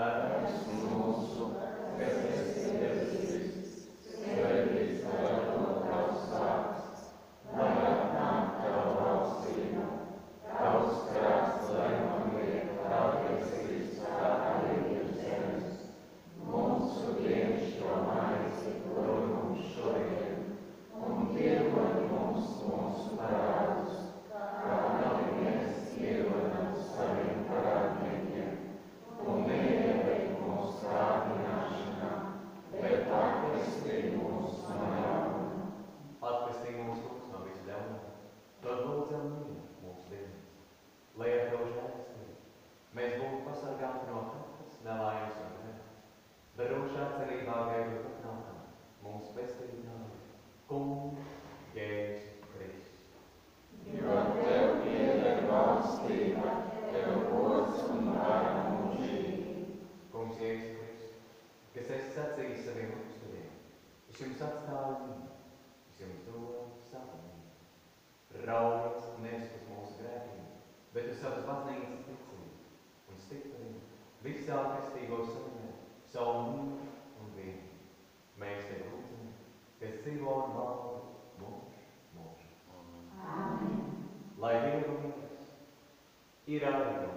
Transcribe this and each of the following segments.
as Atstāju viņu, es jums dodu savu. Raugies nevis uz mūsu grēkiem, bet uz savas baznīcas ticību un stiprini visā kristīgo saimē savu mīlu un vienu. Mēs te lūdzam, kas dzīvo un valda mūžu, mūžu. Amen. Lai mīlas, ir arī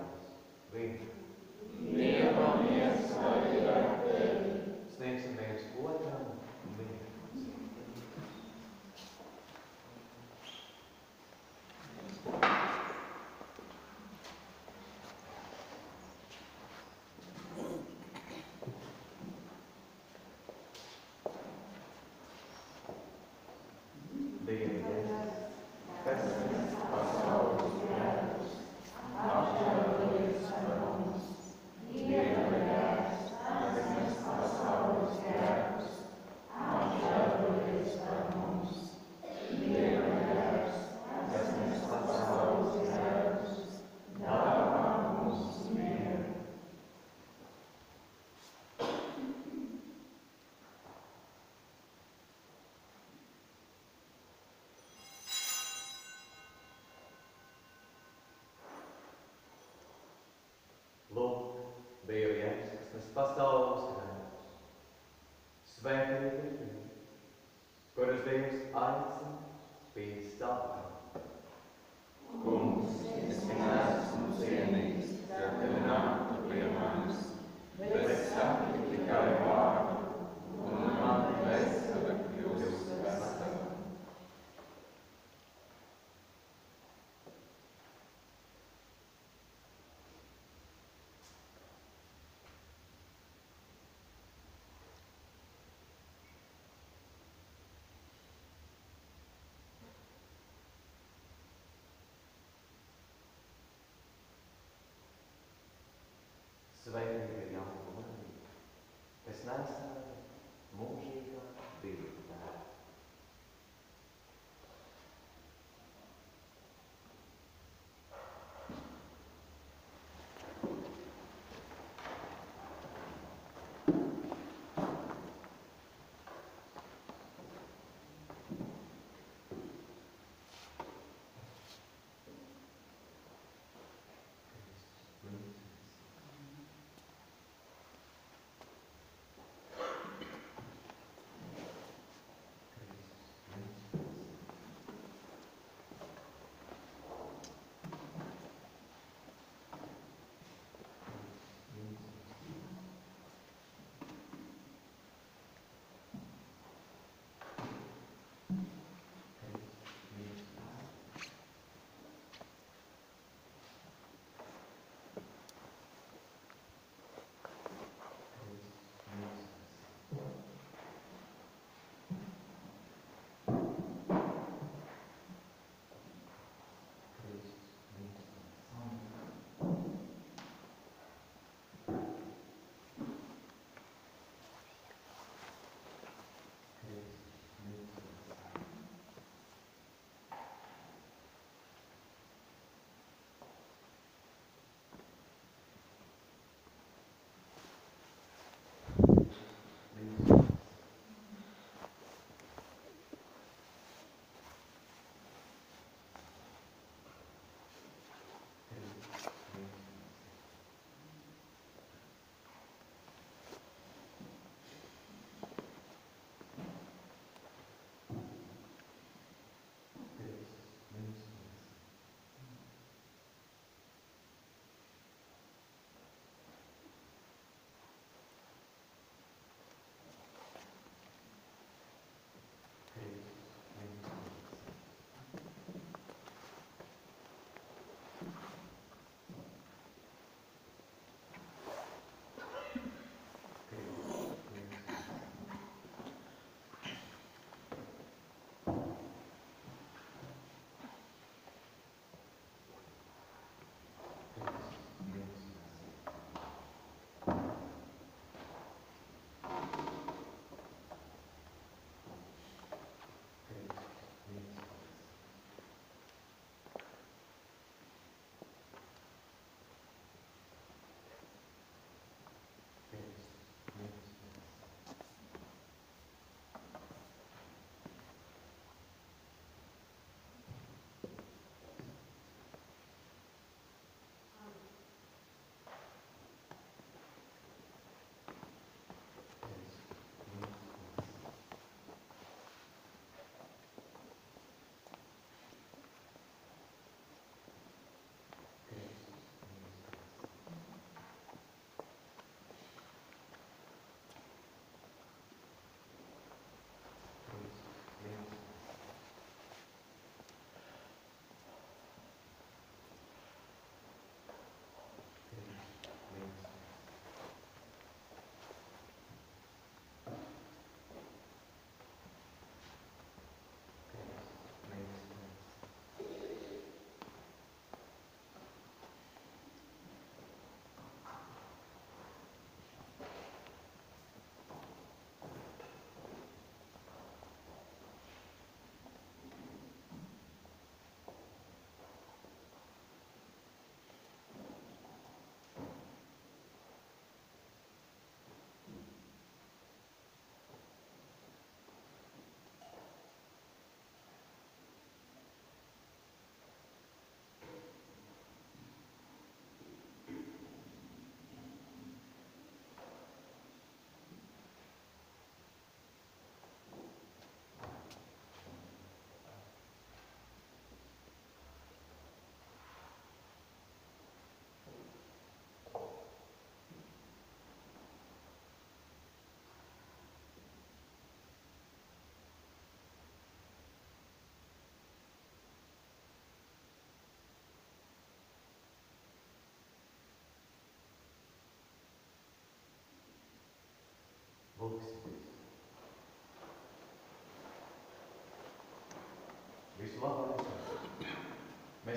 jēzus,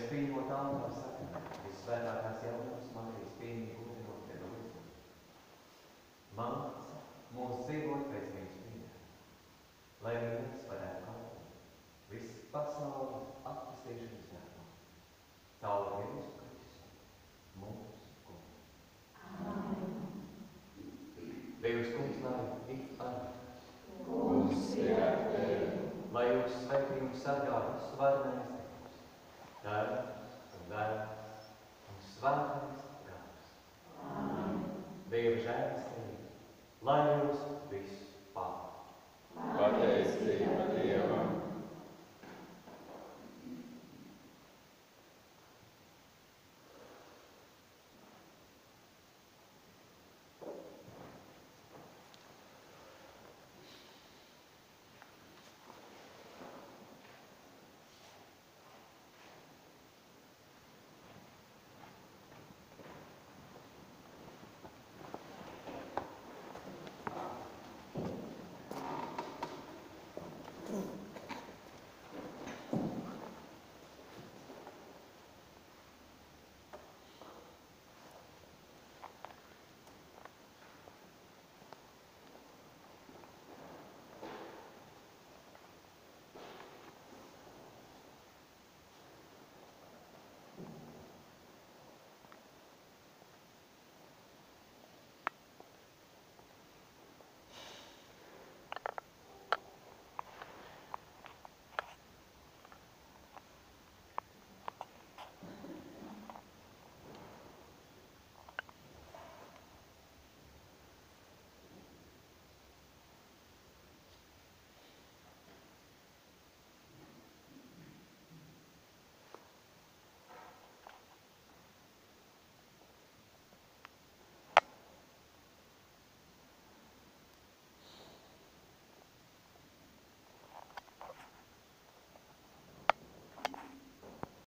Mēs pieņemot ātrā sakām, visvētākās jaunās Marijas pieņem gudrinot pie līdzuma. Māca mūs dzīvot pēc viņas mīļā, lai mēs varētu kalpot visu pasaules atpestīšanas darbā. Caur Jēzus Kristu, mūsu kungu. Dievs kungs, lai ik ar Kungs ir ar tevi. lai jūs sveitī un sargā Tyler?